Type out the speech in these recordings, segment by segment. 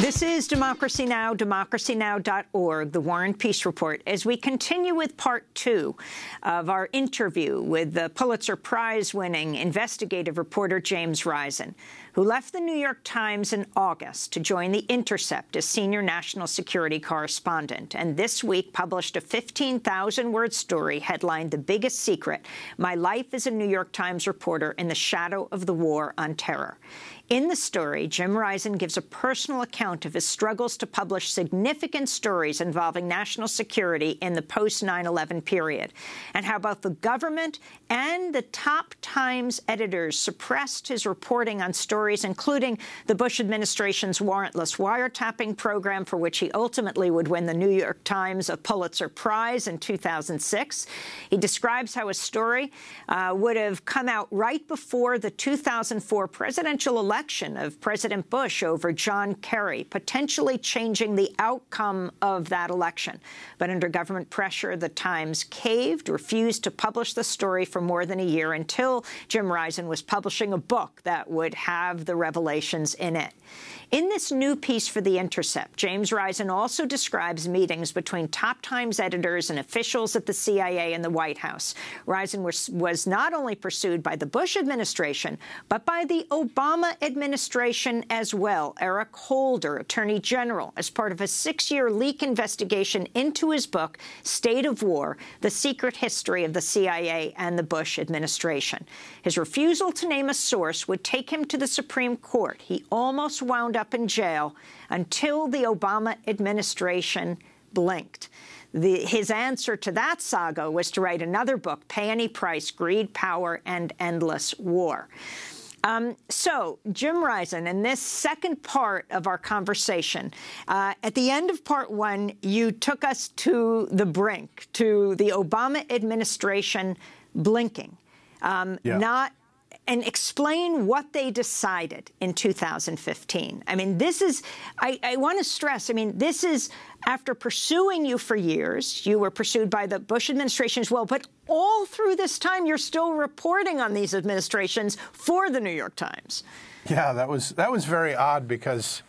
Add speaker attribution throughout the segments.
Speaker 1: This is Democracy Now!, democracynow.org, the War and Peace Report, as we continue with part two of our interview with the Pulitzer Prize-winning investigative reporter James Risen, who left the New York Times in August to join The Intercept as senior national security correspondent, and this week published a 15,000-word story headlined The Biggest Secret, My Life as a New York Times Reporter in the Shadow of the War on Terror. In the story, Jim Risen gives a personal account of his struggles to publish significant stories involving national security in the post-9-11 period, and how both the government and the top Times editors suppressed his reporting on stories including the Bush administration's warrantless wiretapping program, for which he ultimately would win the New York Times a Pulitzer Prize in 2006. He describes how a story uh, would have come out right before the 2004 presidential election of President Bush over John Kerry, potentially changing the outcome of that election. But under government pressure, the Times caved, refused to publish the story for more than a year until Jim Risen was publishing a book that would have the revelations in it. In this new piece for The Intercept, James Risen also describes meetings between top Times editors and officials at the CIA and the White House. Risen was, was not only pursued by the Bush administration, but by the Obama administration as well. Eric Holder, Attorney General, as part of a six-year leak investigation into his book, State of War, The Secret History of the CIA and the Bush Administration. His refusal to name a source would take him to the Supreme Court. He almost wound up in jail until the Obama administration blinked. The, his answer to that saga was to write another book, Pay Any Price, Greed, Power, and Endless War. Um, so, Jim Risen, in this second part of our conversation, uh, at the end of part one, you took us to the brink, to the Obama administration blinking, um, yeah. not and explain what they decided in 2015. I mean, this is, I, I want to stress, I mean, this is after pursuing you for years. You were pursued by the Bush administration as well, but all through this time, you're still reporting on these administrations for the New York Times.
Speaker 2: Yeah, that was that was very odd because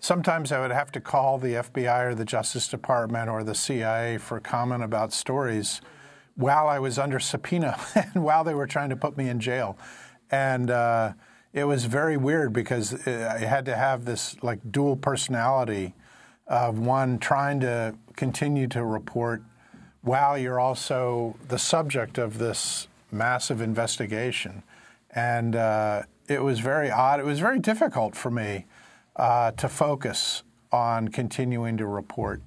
Speaker 2: sometimes I would have to call the FBI or the Justice Department or the CIA for comment about stories while I was under subpoena and while they were trying to put me in jail and uh, it was very weird because I had to have this like dual personality of one trying to continue to report while you're also the subject of this massive investigation. And uh, it was very odd. It was very difficult for me uh, to focus on continuing to report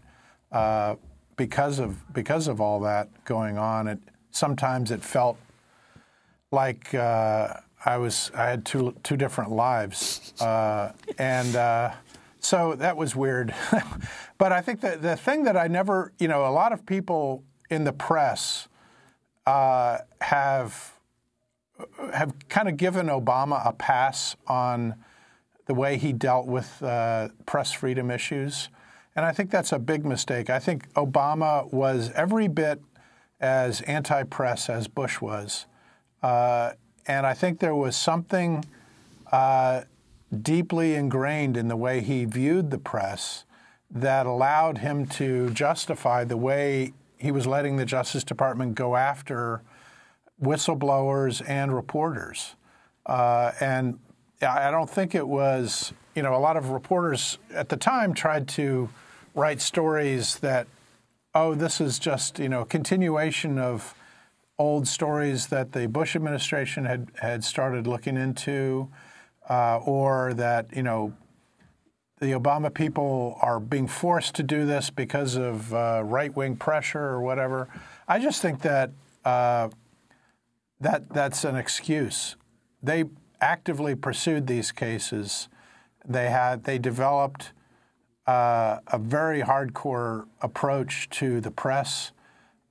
Speaker 2: uh, because of because of all that going on. It sometimes it felt like uh, I was I had two two different lives, uh, and uh, so that was weird. but I think that the thing that I never, you know, a lot of people in the press uh, have have kind of given Obama a pass on the way he dealt with uh, press freedom issues, and I think that's a big mistake. I think Obama was every bit as anti-press as Bush was. And I think there was something uh, deeply ingrained in the way he viewed the press that allowed him to justify the way he was letting the Justice Department go after whistleblowers and reporters. Uh, and I don't think it was, you know, a lot of reporters at the time tried to write stories that, oh, this is just, you know, continuation of old stories that the Bush administration had, had started looking into, uh, or that, you know, the Obama people are being forced to do this because of uh, right wing pressure or whatever. I just think that uh, that that's an excuse. They actively pursued these cases. They had they developed uh, a very hardcore approach to the press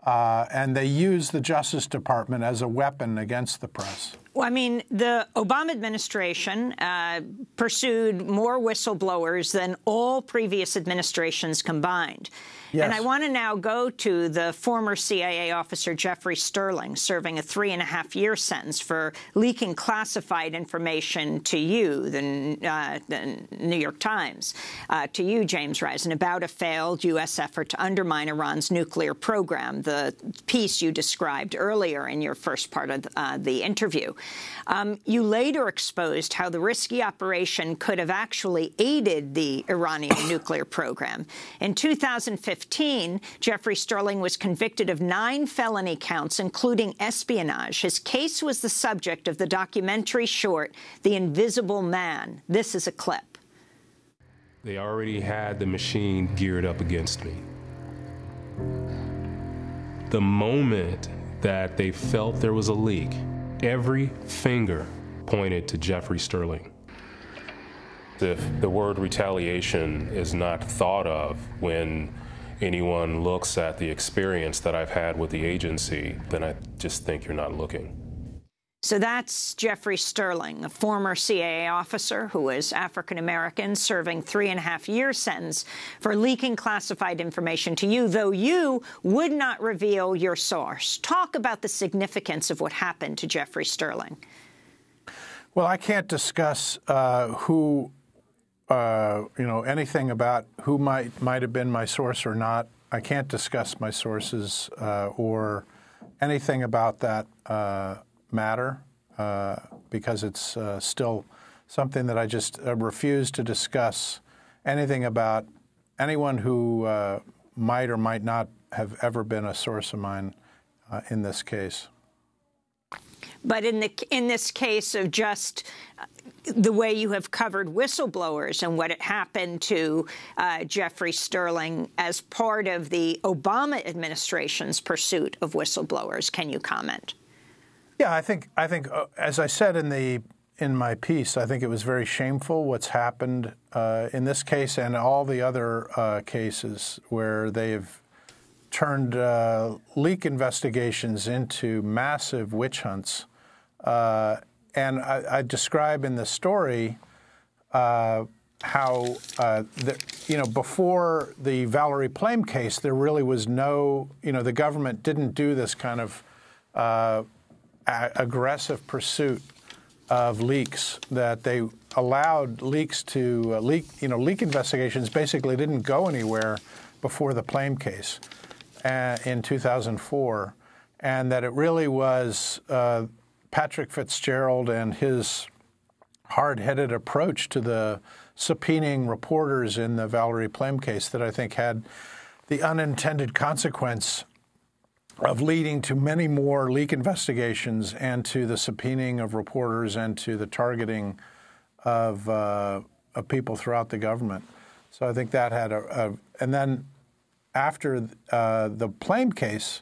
Speaker 2: uh, and they use the Justice Department as a weapon against the press.
Speaker 1: Well, I mean, the Obama administration uh, pursued more whistleblowers than all previous administrations combined. Yes. And I want to now go to the former CIA officer Jeffrey Sterling, serving a three and a half year sentence for leaking classified information to you, the, uh, the New York Times, uh, to you, James Risen, about a failed U.S. effort to undermine Iran's nuclear program, the piece you described earlier in your first part of uh, the interview. Um, you later exposed how the risky operation could have actually aided the Iranian nuclear program. In 2015, Jeffrey Sterling was convicted of nine felony counts, including espionage. His case was the subject of the documentary short, The Invisible Man. This is a clip.
Speaker 3: They already had the machine geared up against me. The moment that they felt there was a leak, Every finger pointed to Jeffrey Sterling. If the word retaliation is not thought of when anyone looks at the experience that I've had with the agency, then I just think you're not looking.
Speaker 1: So that's Jeffrey Sterling, a former CIA officer who was African American, serving three and a half year sentence for leaking classified information to you, though you would not reveal your source. Talk about the significance of what happened to Jeffrey Sterling.
Speaker 2: Well, I can't discuss uh, who, uh, you know, anything about who might might have been my source or not. I can't discuss my sources uh, or anything about that uh, matter uh, because it's uh, still something that I just refuse to discuss anything about anyone who might or might not have ever been a source of mine in this case.
Speaker 1: But in the in this case of just the way you have covered whistleblowers and what happened to uh, Jeffrey Sterling as part of the Obama administration's pursuit of whistleblowers, can you comment?
Speaker 2: Yeah, I think I think uh, as I said in the in my piece, I think it was very shameful what's happened uh, in this case and all the other uh, cases where they've turned uh, leak investigations into massive witch hunts. Uh, and I, I, describe in the story uh, how the, you know before the Valerie Plame case, there really was no you know the government didn't do this kind of aggressive pursuit of leaks that they allowed leaks to uh, leak you know leak investigations basically didn't go anywhere before the Plame case uh, in 2004 and that it really was uh, Patrick Fitzgerald and his hard-headed approach to the subpoenaing reporters in the Valerie Plame case that I think had the unintended consequence of leading to many more leak investigations and to the subpoenaing of reporters and to the targeting of, uh, of people throughout the government. So I think that had a, a and then after uh, the Plame case,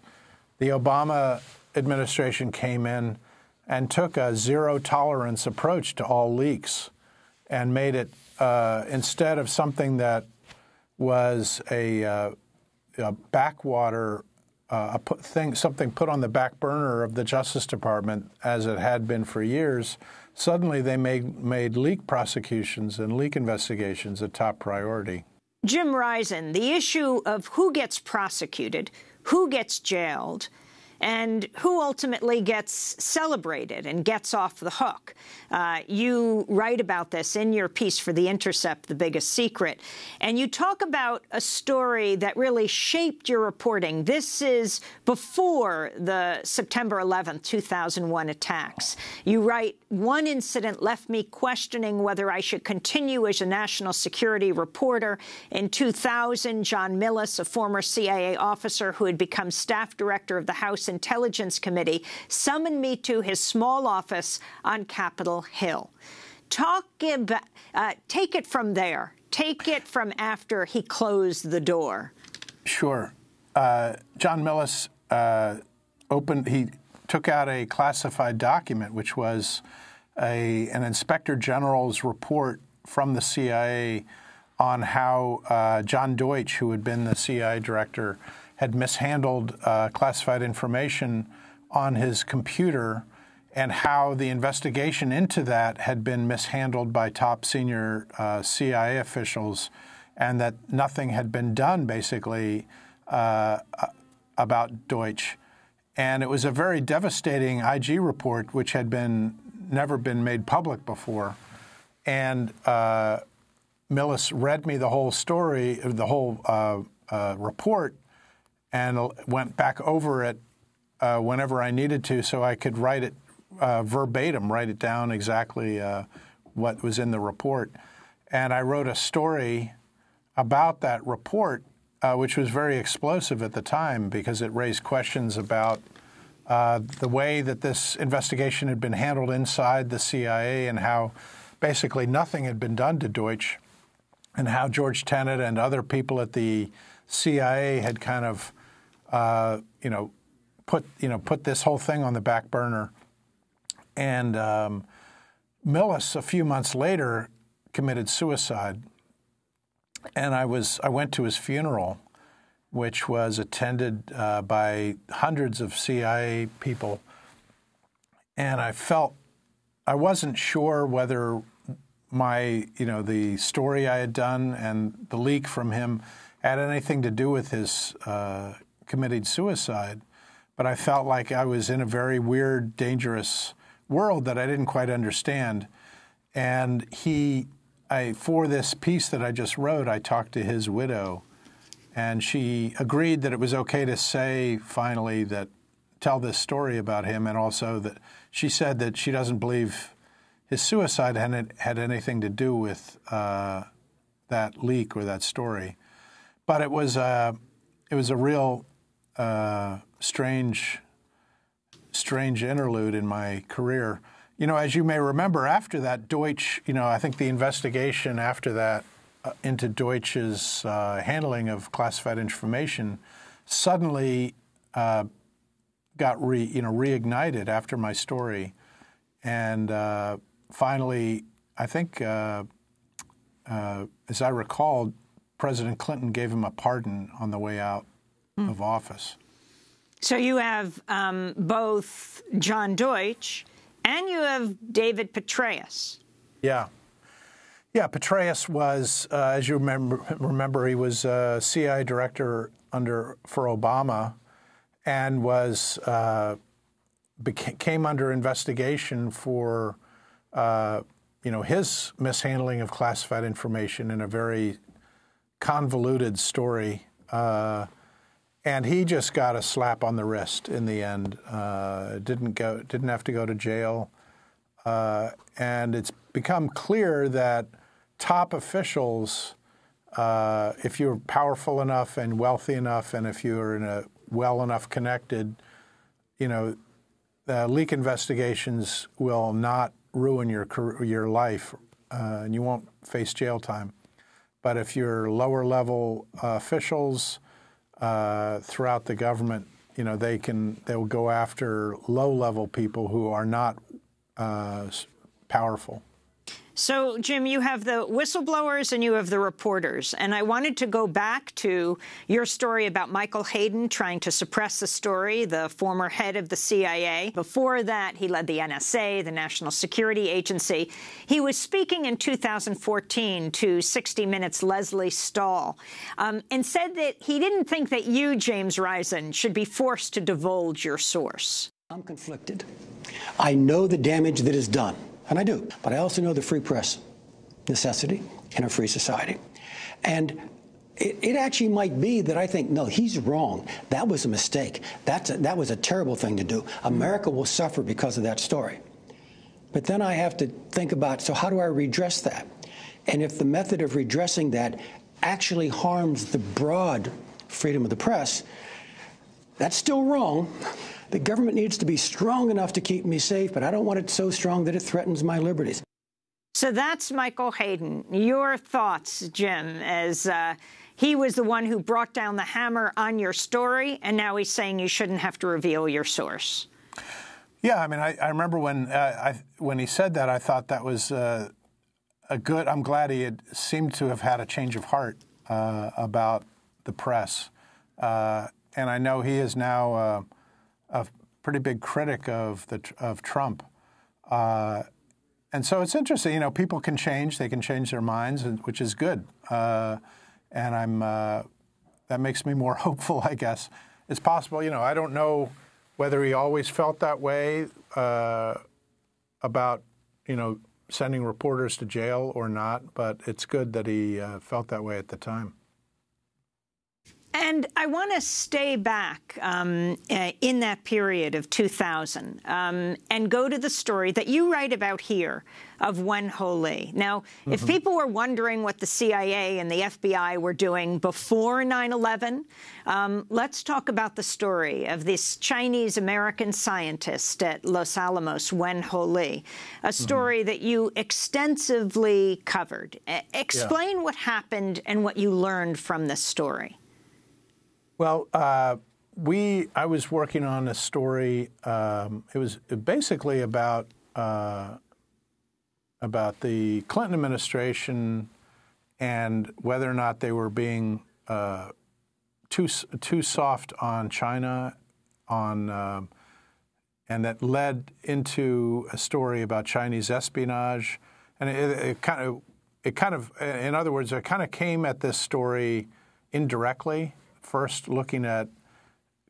Speaker 2: the Obama administration came in and took a zero tolerance approach to all leaks and made it uh, instead of something that was a, uh, a backwater uh, a thing, something put on the back burner of the Justice Department, as it had been for years, suddenly they made, made leak prosecutions and leak investigations a top priority.
Speaker 1: Jim Risen, the issue of who gets prosecuted, who gets jailed, and who ultimately gets celebrated and gets off the hook. Uh, you write about this in your piece for The Intercept, The Biggest Secret, and you talk about a story that really shaped your reporting. This is before the September 11, 2001 attacks. You write, one incident left me questioning whether I should continue as a national security reporter. In 2000, John Millis, a former CIA officer who had become staff director of the House Intelligence Committee, summoned me to his small office on Capitol Hill. Talk about, uh, take it from there. Take it from after he closed the door.
Speaker 2: Sure. Uh, John Millis uh, opened, he took out a classified document, which was a, an inspector general's report from the CIA on how uh, John Deutch, who had been the CIA director, had mishandled uh, classified information on his computer and how the investigation into that had been mishandled by top senior uh, CIA officials, and that nothing had been done basically uh, about Deutch. And it was a very devastating IG report, which had been never been made public before. And uh, Millis read me the whole story, the whole uh, uh, report, and went back over it uh, whenever I needed to, so I could write it uh, verbatim, write it down exactly uh, what was in the report. And I wrote a story about that report, uh, which was very explosive at the time because it raised questions about uh, the way that this investigation had been handled inside the CIA and how basically nothing had been done to Deutch, and how George Tenet and other people at the CIA had kind of, uh, you know, put you know put this whole thing on the back burner. And um, Millis, a few months later, committed suicide. And I was I went to his funeral, which was attended uh, by hundreds of CIA people, and I felt I wasn't sure whether my you know the story I had done and the leak from him had anything to do with his uh, committing suicide, but I felt like I was in a very weird, dangerous world that I didn't quite understand. And he, I, for this piece that I just wrote, I talked to his widow, and she agreed that it was okay to say finally that tell this story about him, and also that she said that she doesn't believe his suicide had had anything to do with uh, that leak or that story. But it was a, it was a real strange strange interlude in my career. You know, as you may remember, after that, Deutch, you know, I think the investigation after that uh, into Deutch's uh, handling of classified information suddenly uh, got re, you know, reignited after my story. And uh, finally, I think, uh, as I recall, President Clinton gave him a pardon on the way out mm. of office.
Speaker 1: So you have um, both John Deutch and you have David Petraeus.
Speaker 2: Yeah. Yeah, Petraeus was, uh, as you remember, remember, he was uh, CIA director under for Obama, and was uh, became, came under investigation for, uh, you know, his mishandling of classified information in a very convoluted story. And he just got a slap on the wrist in the end. Uh, didn't go, didn't have to go to jail, uh, and it's become clear that top officials, uh, if you're powerful enough and wealthy enough, and if you're in a well enough connected, you know, leak investigations will not ruin your career, your life, uh, and you won't face jail time. But if you're lower level uh, officials, uh, throughout the government, you know, they can they'll go after low level people who are not uh, powerful.
Speaker 1: So, Jim, you have the whistleblowers and you have the reporters. And I wanted to go back to your story about Michael Hayden trying to suppress the story, the former head of the CIA. Before that, he led the NSA, the National Security Agency. He was speaking in 2014 to 60 Minutes' Lesley Stahl um, and said that he didn't think that you, James Risen, should be forced to divulge your source.
Speaker 4: I'm conflicted. I know the damage that is done and I do. But I also know the free press necessity in a free society. And it, it, actually might be that I think, no, he's wrong. That was a mistake. That's a, that was a terrible thing to do. America will suffer because of that story. But then I have to think about so, how do I redress that? And if the method of redressing that actually harms the broad freedom of the press, that's still wrong. The government needs to be strong enough to keep me safe, but I don't want it so strong that it threatens my liberties.
Speaker 1: So that's Michael Hayden. Your thoughts, Jim, as uh, he was the one who brought down the hammer on your story, and now he's saying you shouldn't have to reveal your source.
Speaker 2: Yeah, I mean, I, I remember when uh, I, when he said that, I thought that was uh, a good. I'm glad he had seemed to have had a change of heart uh, about the press, uh, and I know he is now uh, a pretty big critic of the of Trump. Uh, and so it's interesting, you know, people can change, they can change their minds, which is good. Uh, and I'm, uh, that makes me more hopeful, I guess. It's possible, you know, I don't know whether he always felt that way uh, about, you know, sending reporters to jail or not, but it's good that he uh, felt that way at the time.
Speaker 1: And I want to stay back um, uh, in that period of 2000 um, and go to the story that you write about here of Wen Ho Lee. Now, mm -hmm. if mm-hmm. people were wondering what the CIA and the FBI were doing before 9-11, um, let's talk about the story of this Chinese-American scientist at Los Alamos, Wen Ho Lee, a mm-hmm. story mm -hmm. that you extensively covered. explain yeah. what happened and what you learned from this story.
Speaker 2: Well, uh, we I was working on a story. Um, it was basically about uh, about the Clinton administration and whether or not they were being uh, too too soft on China, on um, and that led into a story about Chinese espionage, and it, it kind of it kind of in other words, it kind of came at this story indirectly first looking at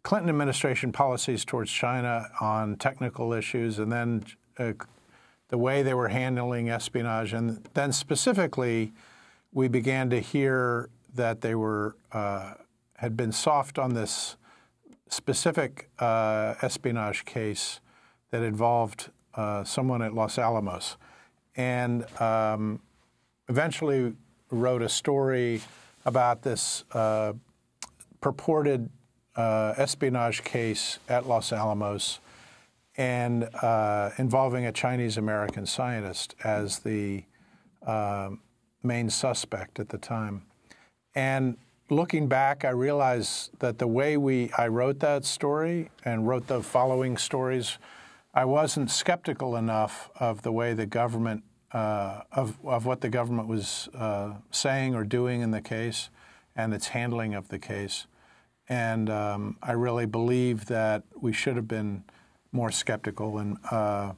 Speaker 2: Clinton administration policies towards China on technical issues, and then uh, the way they were handling espionage, and then specifically, we began to hear that they were uh, had been soft on this specific uh, espionage case that involved uh, someone at Los Alamos, and um, eventually wrote a story about this uh, purported uh, espionage case at Los Alamos and uh, involving a Chinese American scientist as the uh, main suspect at the time. And looking back, I realized that the way we I wrote that story and wrote the following stories, I wasn't skeptical enough of the way the government uh, of of what the government was uh, saying or doing in the case and its handling of the case. And um, I really believe that we should have been more skeptical. And uh,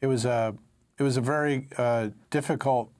Speaker 2: it was a it was a very uh, difficult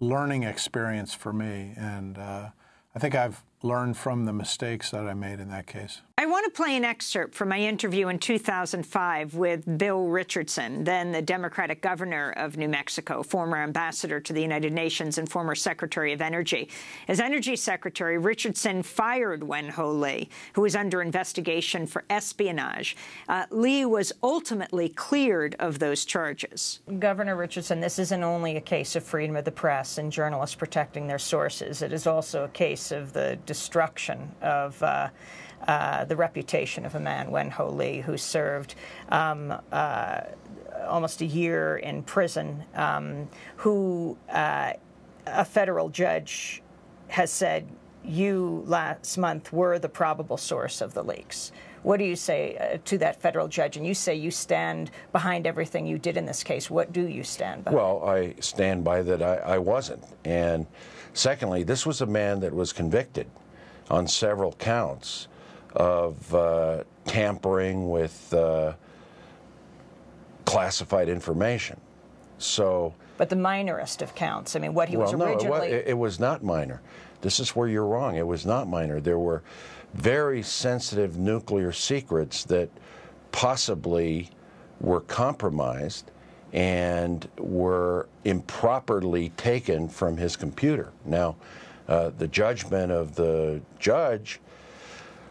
Speaker 2: learning experience for me. And uh, I think I've learned from the mistakes that I made in that case.
Speaker 1: I want to play an excerpt from my interview in 2005 with Bill Richardson, then the Democratic governor of New Mexico, former ambassador to the United Nations and former Secretary of Energy. As Energy Secretary, Richardson fired Wen Ho Lee, who was under investigation for espionage. Uh, Lee was ultimately cleared of those charges. Governor Richardson, this isn't only a case of freedom of the press and journalists protecting their sources. It is also a case of the destruction of uh, uh, the reputation of a man, Wen Ho Lee, who served um, uh, almost a year in prison, um, who uh, a federal judge has said you last month were the probable source of the leaks. What do you say uh, to that federal judge? And you say you stand behind everything you did in this case. What do you stand by?
Speaker 5: Well, I stand by that I, I wasn't. And secondly, this was a man that was convicted on several counts of uh, tampering with uh, classified information. So.
Speaker 1: But the minorest of counts. I mean, what he well, was originally.
Speaker 5: No, it, it was not minor. This is where you're wrong. It was not minor. There were very sensitive nuclear secrets that possibly were compromised and were improperly taken from his computer. Now, uh, the judgment of the judge,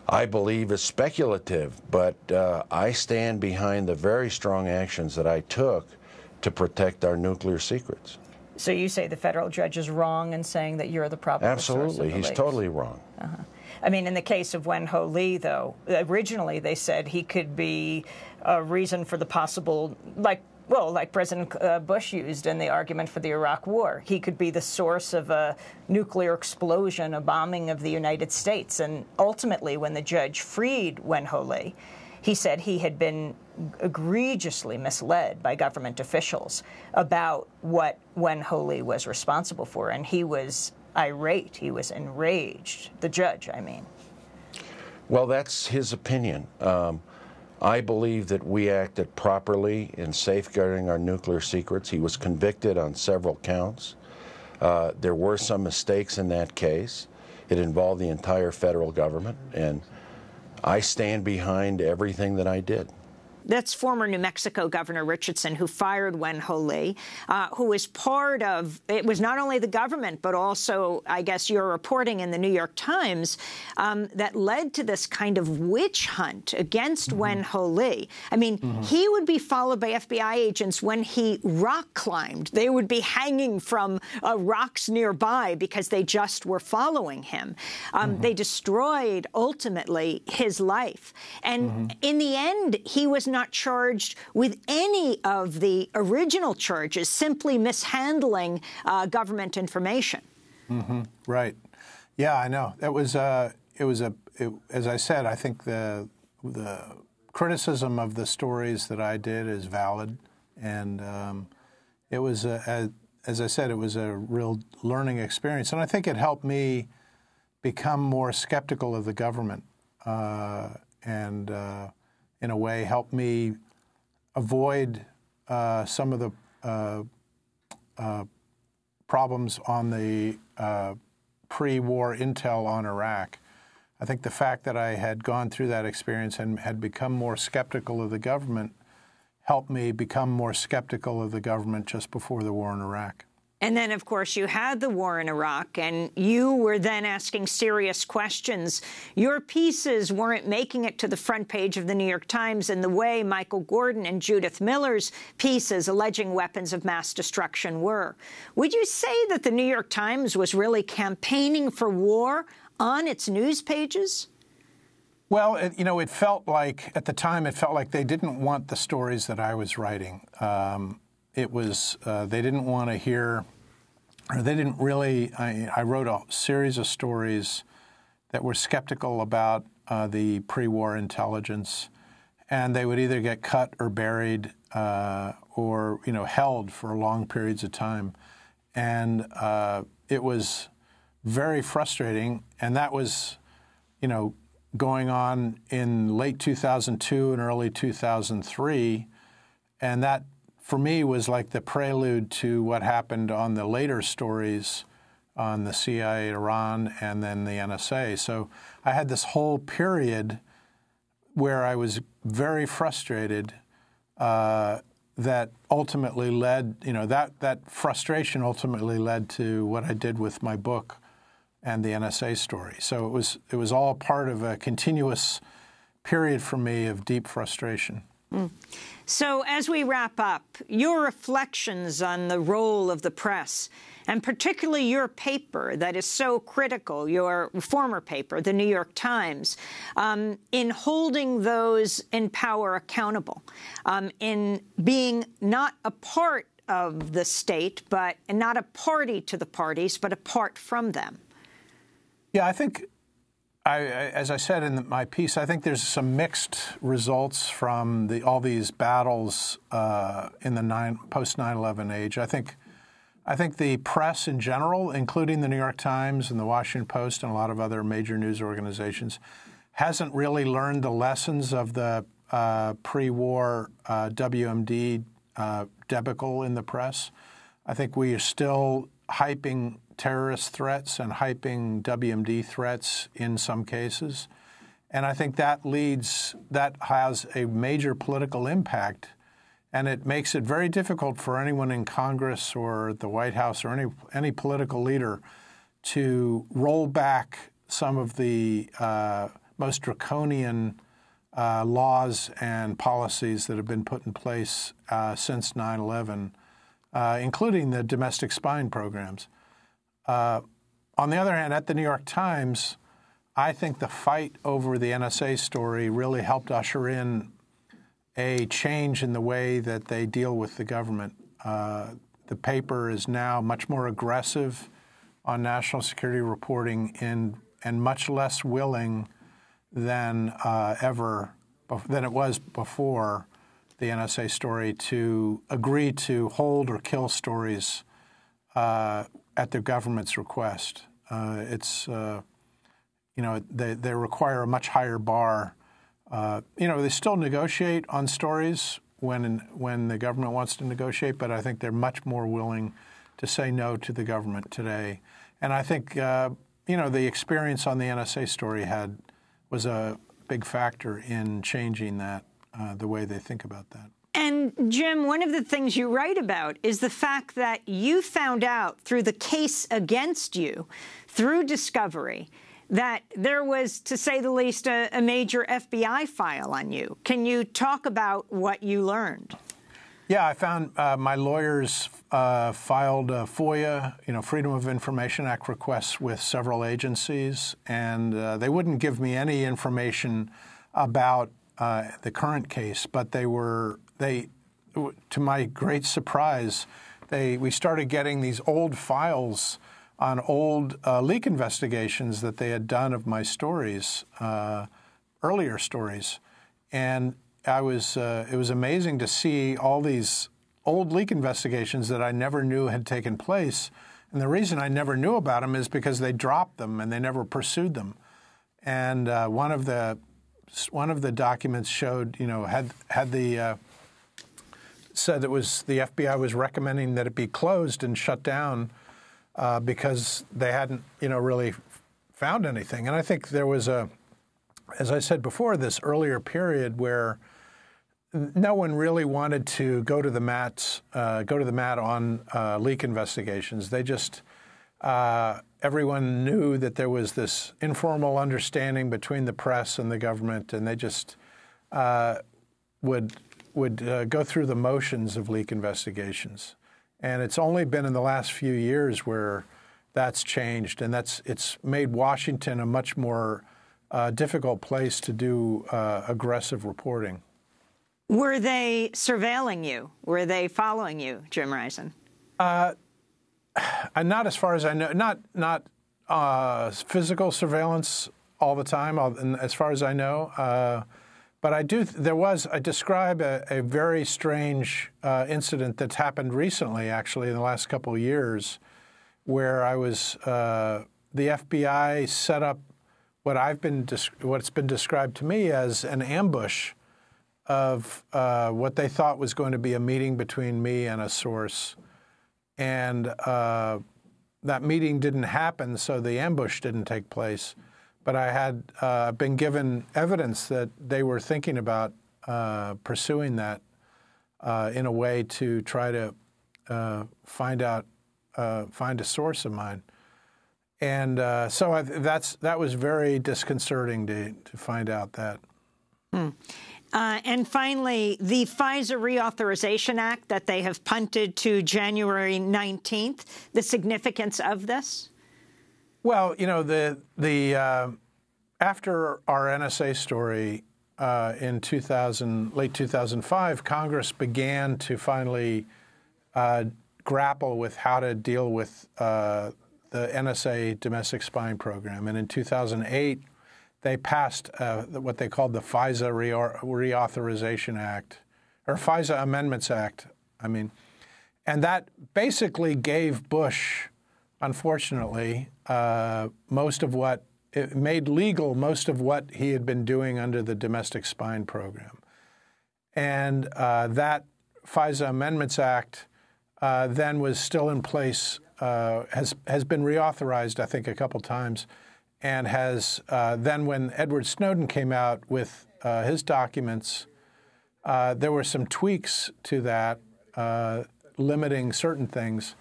Speaker 5: I believe, is speculative, but uh, I stand behind the very strong actions that I took to protect our nuclear secrets.
Speaker 1: So you say the federal judge is wrong in saying that you're the probable
Speaker 5: Absolutely,
Speaker 1: he's
Speaker 5: leaks. totally wrong.
Speaker 1: Uh-huh. I mean, in the case of Wen Ho Lee, though, originally they said he could be a reason for the possible, like well, like President uh, Bush used in the argument for the Iraq War. He could be the source of a nuclear explosion, a bombing of the United States. And ultimately, when the judge freed Wen Ho Lee, he said he had been egregiously misled by government officials about what Wen Ho Lee was responsible for. And he was irate. He was enraged. The judge, I mean.
Speaker 5: Well, that's his opinion. Um, I believe that we acted properly in safeguarding our nuclear secrets. He was convicted on several counts. Uh, there were some mistakes in that case. It involved the entire federal government, and I stand behind everything that I did.
Speaker 1: That's former New Mexico Governor Richardson, who fired Wen Ho Lee, uh, who was part of, it was not only the government, but also, I guess, your reporting in the New York Times um, that led to this kind of witch hunt against mm -hmm. Wen Ho Lee. I mean, mm -hmm. he would be followed by FBI agents when he rock climbed. They would be hanging from uh, rocks nearby because they just were following him. Um, mm -hmm. They destroyed, ultimately, his life. And mm-hmm. in the end, he was not charged with any of the original charges, simply mishandling uh, government information.
Speaker 2: Mm -hmm. Right. Yeah, I know. It was. Uh, it was a. It, as I said, I think the the criticism of the stories that I did is valid, and um, it was a, a, as I said, it was a real learning experience, and I think it helped me become more skeptical of the government uh, and uh, in a way, helped me avoid uh, some of the uh, uh, problems on the uh, pre-war intel on Iraq. I think the fact that I had gone through that experience and had become more skeptical of the government helped me become more skeptical of the government just before the war in Iraq.
Speaker 1: And then, of course, you had the war in Iraq, and you were then asking serious questions. Your pieces weren't making it to the front page of the New York Times in the way Michael Gordon and Judith Miller's pieces alleging weapons of mass destruction were. Would you say that the New York Times was really campaigning for war on its news pages?
Speaker 2: Well, it, you know, it felt like, at the time, it felt like they didn't want the stories that I was writing. Um, it was, uh, they didn't want to hear or they didn't really. I, I, wrote a series of stories that were skeptical about uh, the pre-war intelligence, and they would either get cut or buried uh, or you know held for long periods of time, and uh, it was very frustrating. And that was, you know, going on in late 2002 and early 2003, and that for me was like the prelude to what happened on the later stories on the CIA, Iran, and then the NSA. So I had this whole period where I was very frustrated uh, that ultimately led, you know, that, that frustration ultimately led to what I did with my book and the NSA story. So it was, it was all part of a continuous period for me of deep frustration.
Speaker 1: So as we wrap up, your reflections on the role of the press, and particularly your paper that is so critical, your former paper, the New York Times, um, in holding those in power accountable, um, in being not a part of the state, but not a party to the parties, but apart from them.
Speaker 2: Yeah, I think I, as I said in my piece, I think there's some mixed results from the, all these battles uh, in the post 9/11 age. I think, I think the press in general, including the New York Times and the Washington Post and a lot of other major news organizations, hasn't really learned the lessons of the uh, pre-war uh, WMD uh, debacle in the press. I think we are still hyping terrorist threats and hyping WMD threats in some cases. And I think that leads, that has a major political impact. And it makes it very difficult for anyone in Congress or the White House or any, any political leader to roll back some of the uh, most draconian uh, laws and policies that have been put in place uh, since 9 11, uh, including the domestic spying programs. Uh, on the other hand, at the New York Times, I think the fight over the NSA story really helped usher in a change in the way that they deal with the government. Uh, the paper is now much more aggressive on national security reporting and, and much less willing than uh, ever than it was before the NSA story to agree to hold or kill stories uh, at the government's request. Uh, it's, uh, you know, they, they require a much higher bar uh, you know, they still negotiate on stories when when the government wants to negotiate, but I think they're much more willing to say no to the government today. And I think uh, you know the experience on the NSA story had was a big factor in changing that uh, the way they think about that.
Speaker 1: And Jim, one of the things you write about is the fact that you found out through the case against you, through discovery, that there was, to say the least, a, a major FBI file on you. Can you talk about what you learned?
Speaker 2: Yeah, I found uh, my lawyers uh, filed FOIA, you know, Freedom of Information Act requests with several agencies, and uh, they wouldn't give me any information about uh, the current case, but they were they, to my great surprise, they we started getting these old files on old uh, leak investigations that they had done of my stories, uh, earlier stories, and I was uh, it was amazing to see all these old leak investigations that I never knew had taken place. And the reason I never knew about them is because they dropped them and they never pursued them. And uh, one of the one of the documents showed, you know, had had the uh, said it was the FBI was recommending that it be closed and shut down uh, because they hadn't, you know, really found anything. And I think there was a, as I said before, this earlier period where no one really wanted to go to the mat, uh, go to the mat on uh, leak investigations. They just uh, everyone knew that there was this informal understanding between the press and the government, and they just uh, would would uh, go through the motions of leak investigations. And it's only been in the last few years where that's changed, and that's it's made Washington a much more uh, difficult place to do uh, aggressive reporting.
Speaker 1: Were they surveilling you? Were they following you, Jim Risen? Uh,
Speaker 2: not as far as I know. Not not uh, physical surveillance all the time, as far as I know. But I do. There was. I describe a, a very strange uh, incident that's happened recently, actually, in the last couple of years, where I was. Uh, the FBI set up what I've been what's been described to me as an ambush of uh, what they thought was going to be a meeting between me and a source, and uh, that meeting didn't happen, so the ambush didn't take place but I had uh, been given evidence that they were thinking about uh, pursuing that uh, in a way to try to uh, find out, uh, find a source of mine. And uh, so I, that's that was very disconcerting to to find out that.
Speaker 1: Hmm. and finally, the FISA Reauthorization Act that they have punted to January 19th, the significance of this?
Speaker 2: Well, you know, the the uh, after our NSA story uh, in 2000, late 2005, Congress began to finally uh, grapple with how to deal with uh, the NSA domestic spying program. And in 2008, they passed uh, what they called the FISA Reauthorization Act, or FISA Amendments Act. I mean, and that basically gave Bush unfortunately, uh, most of what it made legal most of what he had been doing under the domestic spying program. And uh, that FISA Amendments Act uh, then was still in place, uh, has, has been reauthorized, I think, a couple times, and has uh, then, when Edward Snowden came out with uh, his documents, there were some tweaks to that, limiting certain things.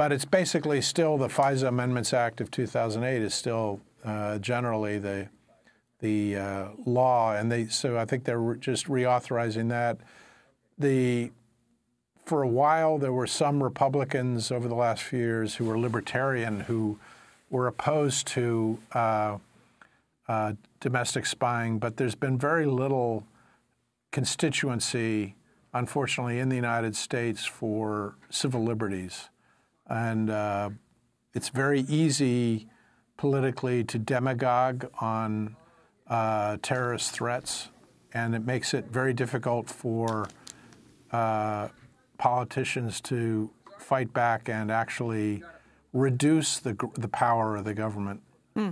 Speaker 2: But it's basically still the FISA Amendments Act of 2008 is still uh, generally the the uh, law, and they so I think they're just reauthorizing that. The for a while there were some Republicans over the last few years who were libertarian who were opposed to uh, uh domestic spying, but there's been very little constituency, unfortunately, in the United States for civil liberties. And uh, it's very easy politically to demagogue on uh, terrorist threats, and it makes it very difficult for uh, politicians to fight back and actually reduce the, the power of the government.
Speaker 1: Hmm.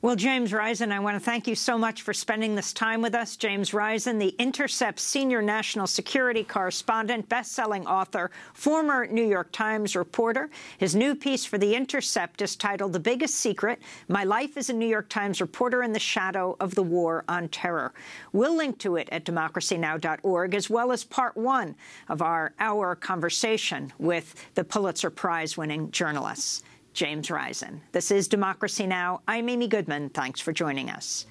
Speaker 1: Well, James Risen, I want to thank you so much for spending this time with us. James Risen, the Intercept's senior national security correspondent, best-selling author, former New York Times reporter. His new piece for The Intercept is titled The Biggest Secret, My Life as a New York Times Reporter in the Shadow of the War on Terror. We'll link to it at democracynow.org, as well as part one of our hour conversation with the Pulitzer Prize-winning journalists. James Risen. This is Democracy Now! I'm Amy Goodman. Thanks for joining us.